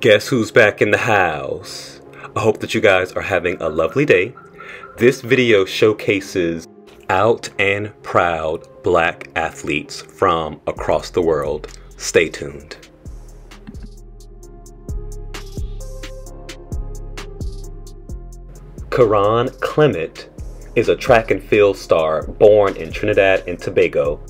Guess who's back in the house? I hope that you guys are having a lovely day. This video showcases out and proud black athletes from across the world. Stay tuned. Kerron Clement is a track and field star born in Trinidad and Tobago.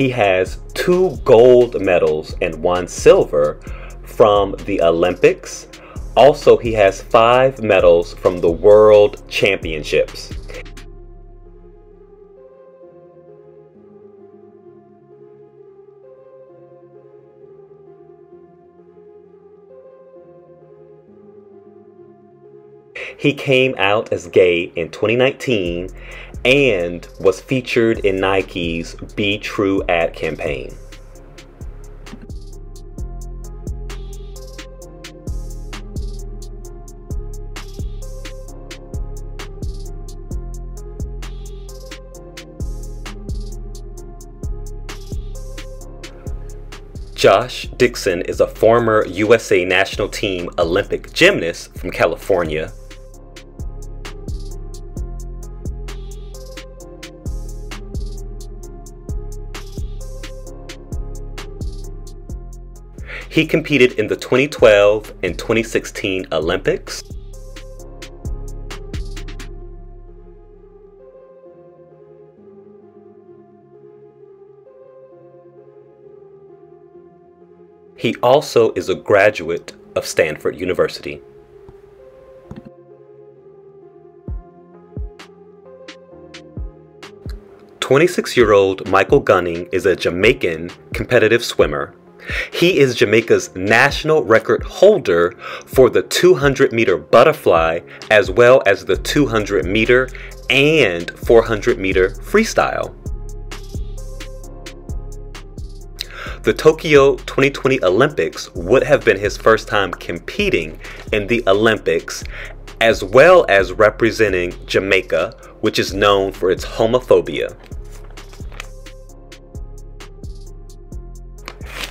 He has two gold medals and one silver from the Olympics. Also, he has five medals from the World Championships. He came out as gay in 2019 and was featured in Nike's Be True ad campaign. Josh Dixon is a former USA national team Olympic gymnast from California He competed in the 2012 and 2016 Olympics. He also is a graduate of Stanford University. Twenty-six-year-old Michael Gunning is a Jamaican competitive swimmer he is Jamaica's national record holder for the 200 meter butterfly as well as the 200 meter and 400 meter freestyle. The Tokyo 2020 Olympics would have been his first time competing in the Olympics, as well as representing Jamaica, which is known for its homophobia.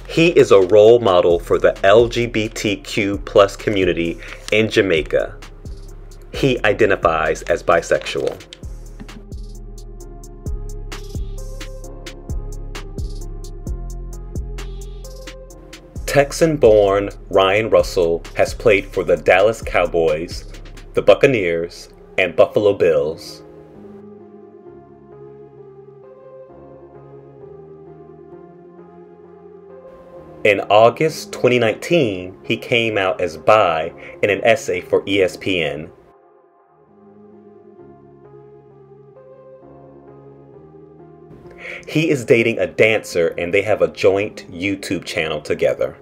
He is a role model for the LGBTQ plus community in Jamaica. He identifies as bisexual. Texan born Ryan Russell has played for the Dallas Cowboys, the Buccaneers, and Buffalo Bills. In August 2019, he came out as bi in an essay for ESPN. He is dating a dancer and they have a joint YouTube channel together.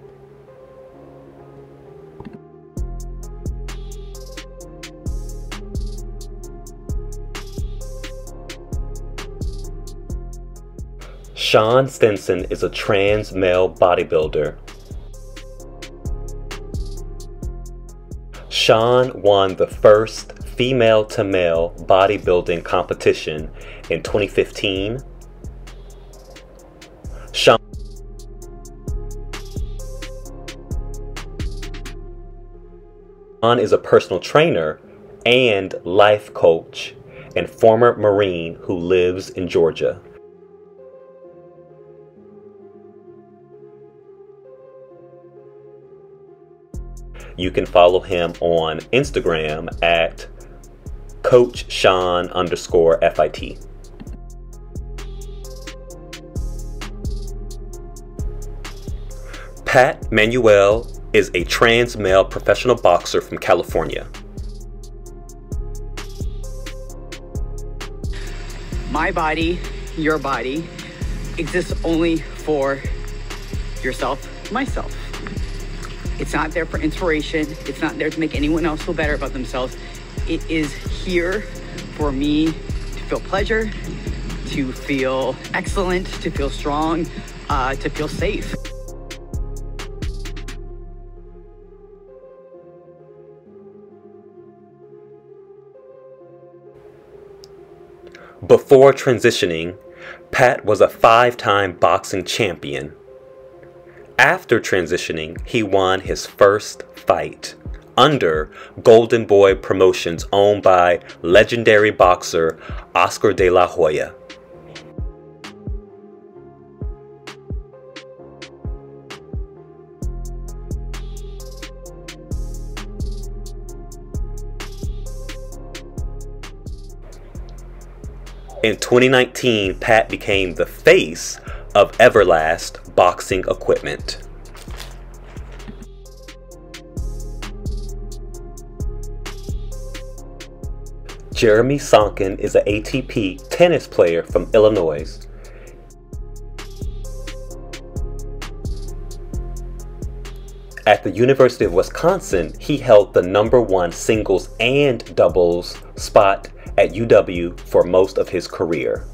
Shawn Stinson is a trans male bodybuilder. Shawn won the first female to male bodybuilding competition in 2015. Shawn is a personal trainer and life coach and former Marine who lives in Georgia. You can follow him on Instagram at Coach Sean underscore FIT. Pat Manuel is a trans male professional boxer from California. My body, your body, exists only for yourself, myself. It's not there for inspiration. It's not there to make anyone else feel better about themselves. It is here for me to feel pleasure, to feel excellent, to feel strong, uh, to feel safe. Before transitioning Pat was a five time boxing champion. After transitioning, he won his first fight under Golden Boy Promotions, owned by legendary boxer Oscar de la Hoya. In 2019, Pat became the face of Everlast Boxing Equipment. Jeremy Sonkin is an ATP tennis player from Illinois. At the University of Wisconsin, he held the number one singles and doubles spot at UW for most of his career.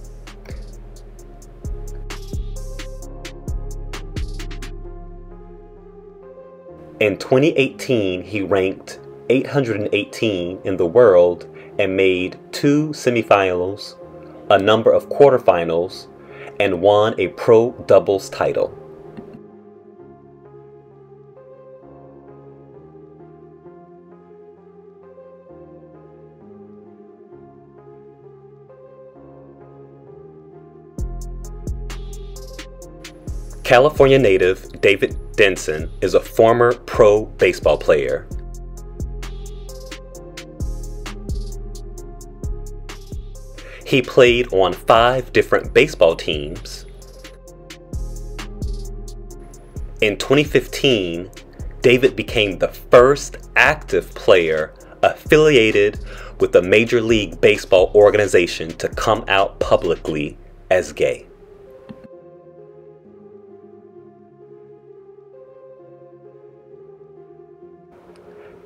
In 2018, he ranked 818 in the world and made two semifinals, a number of quarterfinals, and won a pro doubles title. California native David Denson is a former pro baseball player. He played on five different baseball teams. In 2015, David became the first active player affiliated with a Major League Baseball organization to come out publicly as gay.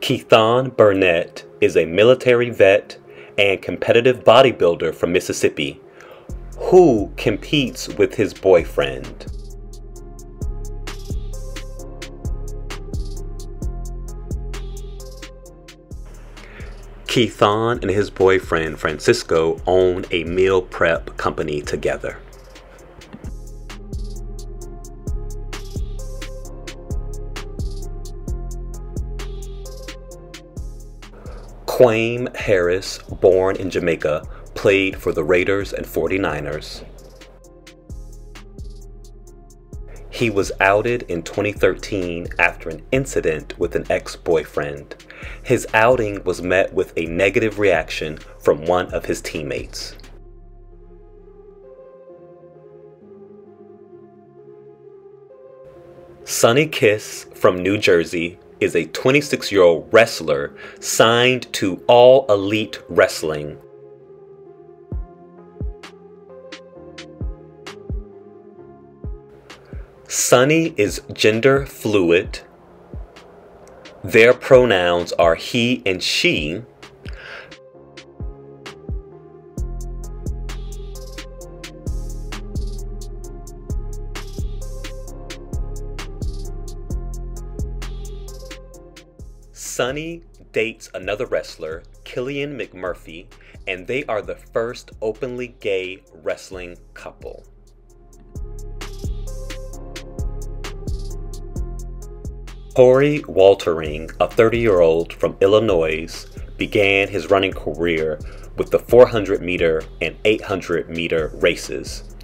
Keithon Burnette is a military vet and competitive bodybuilder from Mississippi who competes with his boyfriend. Keithon and his boyfriend Francisco own a meal prep company together. Kwame Harris, born in Jamaica, played for the Raiders and 49ers. He was outed in 2013 after an incident with an ex boyfriend. His outing was met with a negative reaction from one of his teammates. Sonny Kiss from New Jersey is a 26 year old wrestler signed to All Elite Wrestling. Sonny is gender fluid. Their pronouns are he and she. Sonny dates another wrestler, Killian McMurphy, and they are the first openly gay wrestling couple. Coree Woltering, a 30 year old from Illinois, began his running career with the 400 meter and 800 meter races.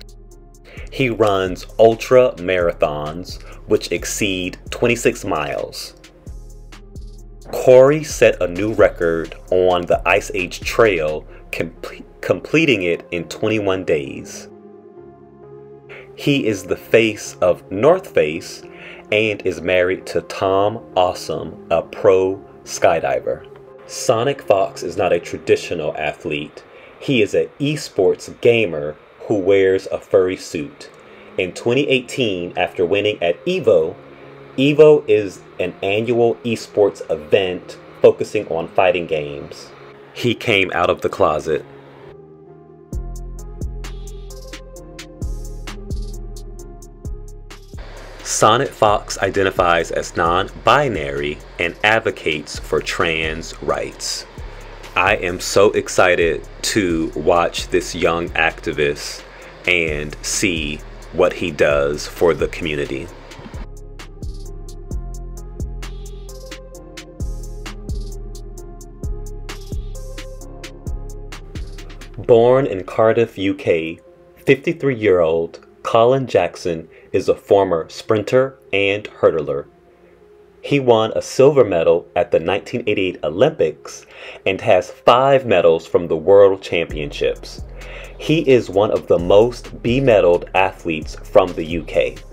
He runs ultra marathons, which exceed 26 miles. Coree set a new record on the Ice Age Trail, com- completing it in 21 days. He is the face of North Face and is married to Tom Awesome, a pro skydiver. SonicFox is not a traditional athlete. He is an esports gamer who wears a furry suit. In 2018, after winning at EVO, EVO is an annual esports event focusing on fighting games. He came out of the closet. SonicFox identifies as non binary and advocates for trans rights. I am so excited to watch this young activist and see what he does for the community. Born in Cardiff, UK, 53 year old Colin Jackson is a former sprinter and hurdler. He won a silver medal at the 1988 Olympics and has five medals from the World Championships. He is one of the most B medaled athletes from the UK.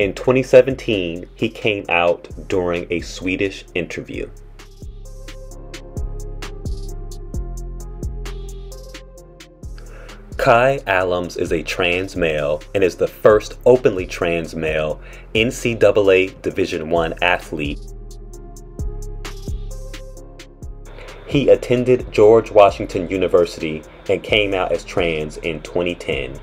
In 2017, he came out during a Swedish interview. Kye Allums is a trans male and is the first openly trans male NCAA Division I athlete. He attended George Washington University and came out as trans in 2010.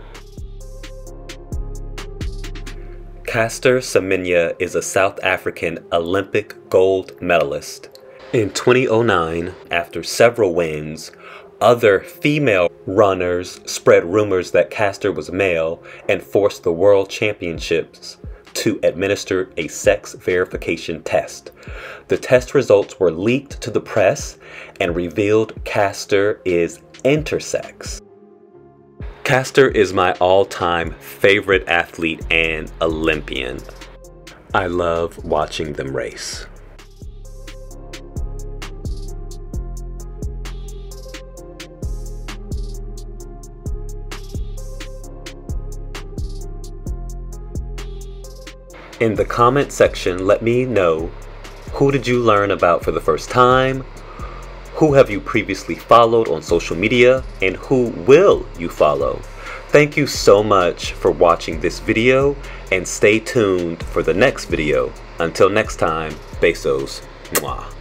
Caster Semenya is a South African Olympic gold medalist. In 2009, after several wins, other female runners spread rumors that Caster was male and forced the World Championships to administer a sex verification test. The test results were leaked to the press and revealed Caster is intersex. Caster is my all time favorite athlete and Olympian. I love watching them race. In the comment section, let me know who did you learn about for the first time? Who have you previously followed on social media? And who will you follow? Thank you so much for watching this video and stay tuned for the next video. Until next time, besos. Mwah.